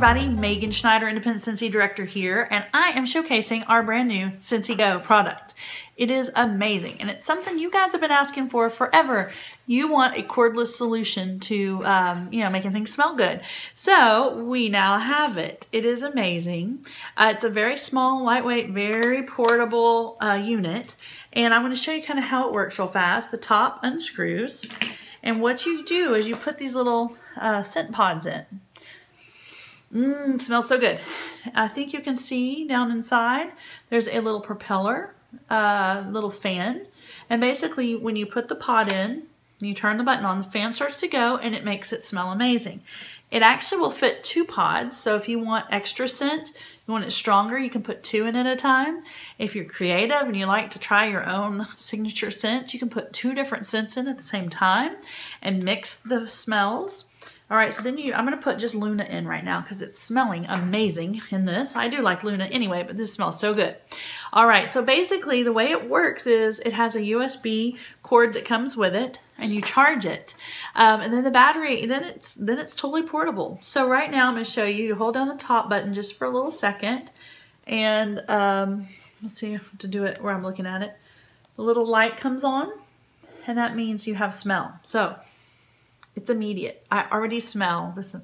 everybody, Maegan Schneider, Independent Scentsy Director here, and I am showcasing our brand new Scentsy Go product. It is amazing, and it's something you guys have been asking for forever. You want a cordless solution to, um, you know, making things smell good. So we now have it. It is amazing. Uh, it's a very small, lightweight, very portable uh, unit, and I'm to show you kind of how it works real fast. The top unscrews, and what you do is you put these little uh, scent pods in. Mmm, smells so good. I think you can see down inside, there's a little propeller, a uh, little fan. And basically when you put the pod in, you turn the button on, the fan starts to go and it makes it smell amazing. It actually will fit two pods, so if you want extra scent, you want it stronger, you can put two in at a time. If you're creative and you like to try your own signature scent, you can put two different scents in at the same time and mix the smells. All right, so then you, I'm gonna put just Luna in right now because it's smelling amazing in this. I do like Luna anyway, but this smells so good. All right, so basically the way it works is it has a USB cord that comes with it and you charge it. Um, and then the battery, then it's, then it's totally portable. So right now I'm gonna show you, you hold down the top button just for a little second and um, let's see to do it where I'm looking at it. The little light comes on and that means you have smell. So it's immediate. I already smell this.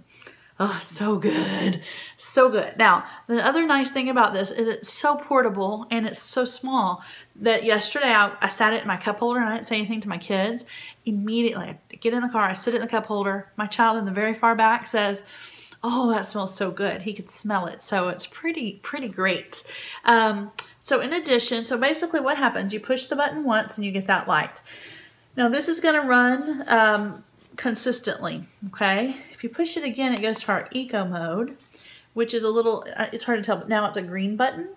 Oh, so good. So good. Now, the other nice thing about this is it's so portable and it's so small that yesterday I, I sat it in my cup holder and I didn't say anything to my kids. Immediately, I get in the car, I sit it in the cup holder. My child in the very far back says, oh, that smells so good. He could smell it. So it's pretty, pretty great. Um, so in addition, so basically what happens, you push the button once and you get that light. Now this is going to run um, consistently, okay? If you push it again, it goes to our eco mode, which is a little, uh, it's hard to tell, but now it's a green button.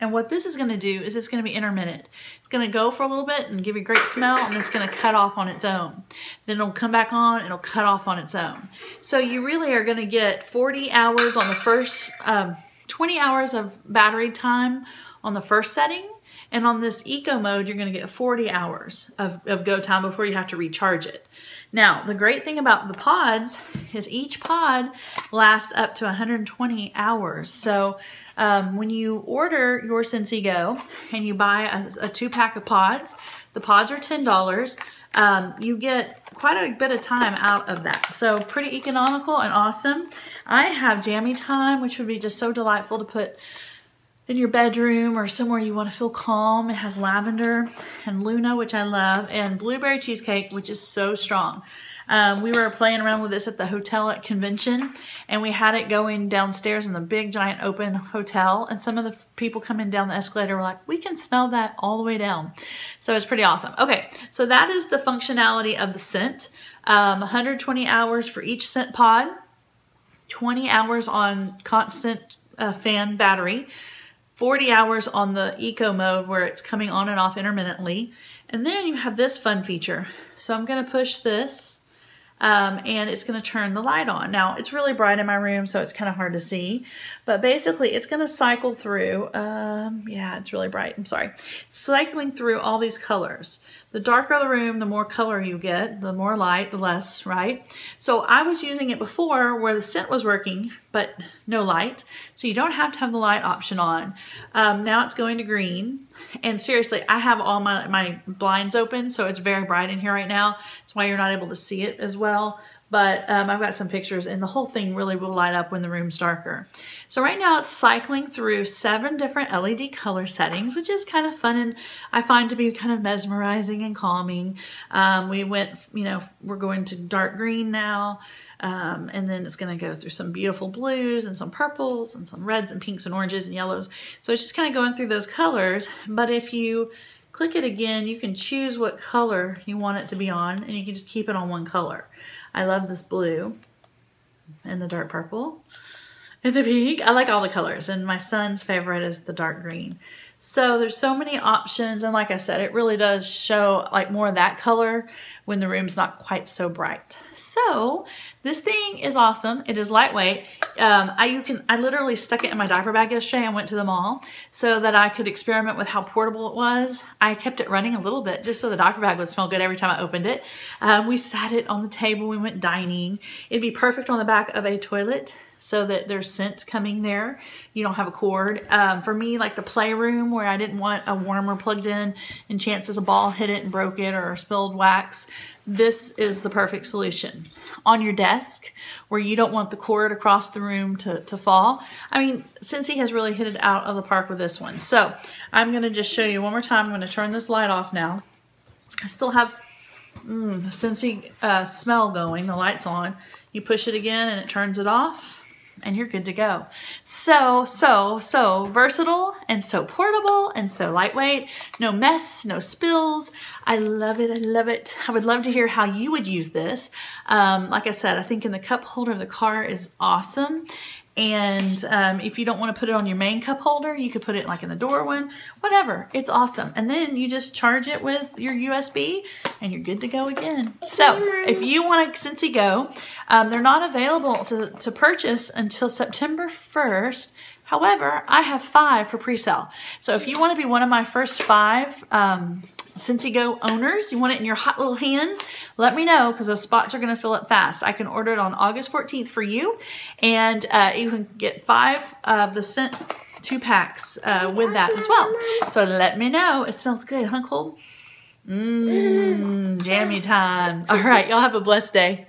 And what this is gonna do is it's gonna be intermittent. It's gonna go for a little bit and give you a great smell and it's gonna cut off on its own. Then it'll come back on and it'll cut off on its own. So you really are gonna get 40 hours on the first, um, 20 hours of battery time on the first setting and on this eco mode, you're gonna get 40 hours of, of go time before you have to recharge it. Now, the great thing about the pods is each pod lasts up to 120 hours. So um, when you order your Scentsy Go and you buy a, a two pack of pods, the pods are $10. Um, you get quite a bit of time out of that. So pretty economical and awesome. I have Jammy Time, which would be just so delightful to put in your bedroom or somewhere you want to feel calm. It has lavender and Luna, which I love, and blueberry cheesecake, which is so strong. Um, we were playing around with this at the hotel at convention, and we had it going downstairs in the big, giant, open hotel, and some of the people coming down the escalator were like, we can smell that all the way down. So it's pretty awesome. Okay, so that is the functionality of the scent. Um, 120 hours for each scent pod, 20 hours on constant uh, fan battery, 40 hours on the eco mode where it's coming on and off intermittently. And then you have this fun feature. So I'm gonna push this um, and it's gonna turn the light on. Now it's really bright in my room so it's kind of hard to see, but basically it's gonna cycle through, um, yeah, it's really bright, I'm sorry. cycling through all these colors. The darker the room, the more color you get, the more light, the less, right? So I was using it before where the scent was working, but no light. So you don't have to have the light option on. Um, now it's going to green. And seriously, I have all my, my blinds open, so it's very bright in here right now. That's why you're not able to see it as well but um, I've got some pictures and the whole thing really will light up when the room's darker. So right now it's cycling through seven different LED color settings, which is kind of fun and I find to be kind of mesmerizing and calming. Um, we went, you know, we're going to dark green now. Um, and then it's going to go through some beautiful blues and some purples and some reds and pinks and oranges and yellows. So it's just kind of going through those colors. But if you click it again, you can choose what color you want it to be on and you can just keep it on one color. I love this blue and the dark purple and the pink. I like all the colors and my son's favorite is the dark green. So there's so many options and like I said, it really does show like more of that color when the room's not quite so bright. So this thing is awesome. It is lightweight. Um, I you can I literally stuck it in my diaper bag yesterday and went to the mall so that I could experiment with how portable it was. I kept it running a little bit just so the diaper bag would smell good every time I opened it. Um, we sat it on the table. We went dining. It'd be perfect on the back of a toilet so that there's scent coming there. You don't have a cord. Um, for me, like the playroom where I didn't want a warmer plugged in and chances a ball hit it and broke it or spilled wax, this is the perfect solution. On your desk where you don't want the cord across the room to, to fall. I mean, Scentsy has really hit it out of the park with this one. So I'm to just show you one more time. I'm to turn this light off now. I still have mm, Scentsy uh, smell going. The light's on. You push it again and it turns it off and you're good to go. So, so, so versatile and so portable and so lightweight. No mess, no spills. I love it, I love it. I would love to hear how you would use this. Um, like I said, I think in the cup holder of the car is awesome. And um, if you don't want to put it on your main cup holder, you could put it like in the door one, whatever. It's awesome. And then you just charge it with your USB and you're good to go again. So if you want a Scentsy Go, um, they're not available to, to purchase until September 1st. However, I have five for pre-sale. So if you want to be one of my first five um, Scentsy Go owners, you want it in your hot little hands, let me know because those spots are going to fill up fast. I can order it on August 14th for you and uh, you can get five of the scent two packs uh, with that as well. So let me know. It smells good, huh, Cole? Mmm, jammy time. All right, y'all have a blessed day.